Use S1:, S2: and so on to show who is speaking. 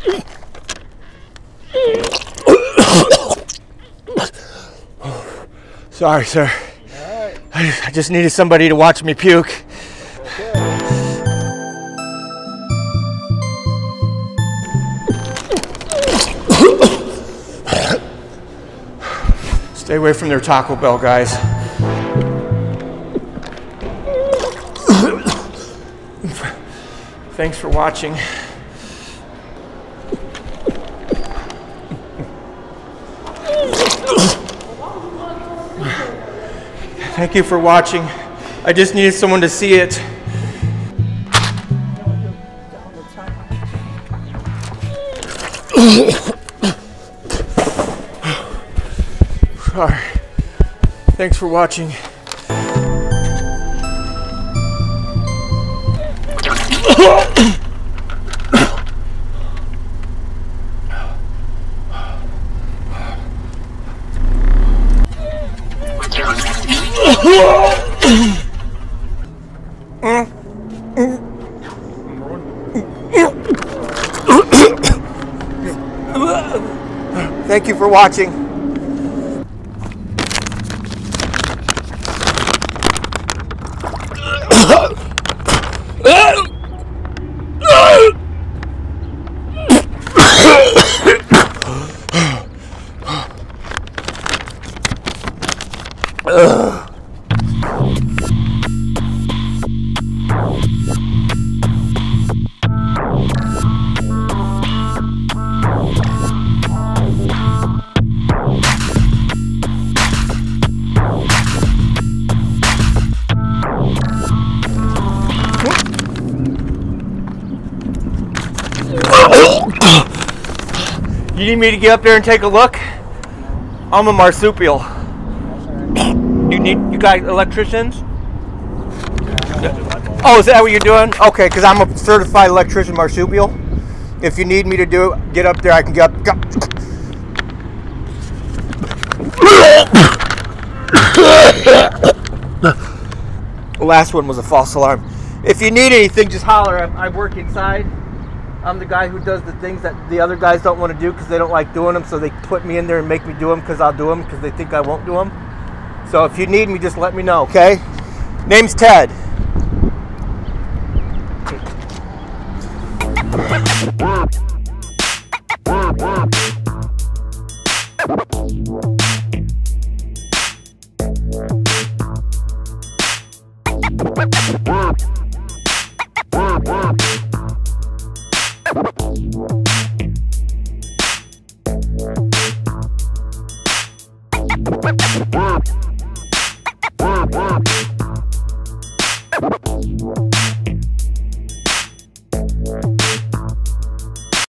S1: Sorry, sir. I I just needed somebody to watch me puke. Stay away from their Taco Bell, guys. Thanks for watching. Thank you for watching. I just needed someone to see it. Sorry. Thanks for watching. Thank you for watching. You need me to get up there and take a look? I'm a marsupial. You need you guys electricians? Oh, is that what you're doing? Okay, because I'm a certified electrician marsupial. If you need me to do it, get up there. I can get up. Go. Last one was a false alarm. If you need anything, just holler. I, I work inside. I'm the guy who does the things that the other guys don't want to do because they don't like doing them. So they put me in there and make me do them because I'll do them because they think I won't do them. So if you need me, just let me know, okay? Name's Ted.
S2: Bye.